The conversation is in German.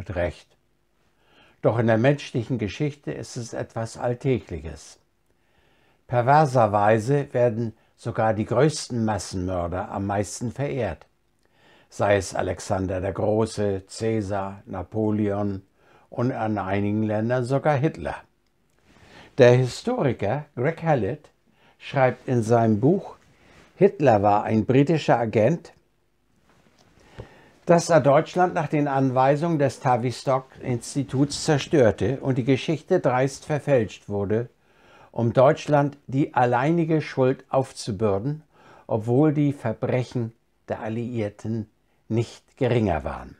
Mit Recht. Doch in der menschlichen Geschichte ist es etwas Alltägliches. Perverserweise werden sogar die größten Massenmörder am meisten verehrt, sei es Alexander der Große, Caesar, Napoleon und in einigen Ländern sogar Hitler. Der Historiker Greg Hallett schreibt in seinem Buch Hitler war ein britischer Agent, dass er Deutschland nach den Anweisungen des Tavistock-Instituts zerstörte und die Geschichte dreist verfälscht wurde, um Deutschland die alleinige Schuld aufzubürden, obwohl die Verbrechen der Alliierten nicht geringer waren.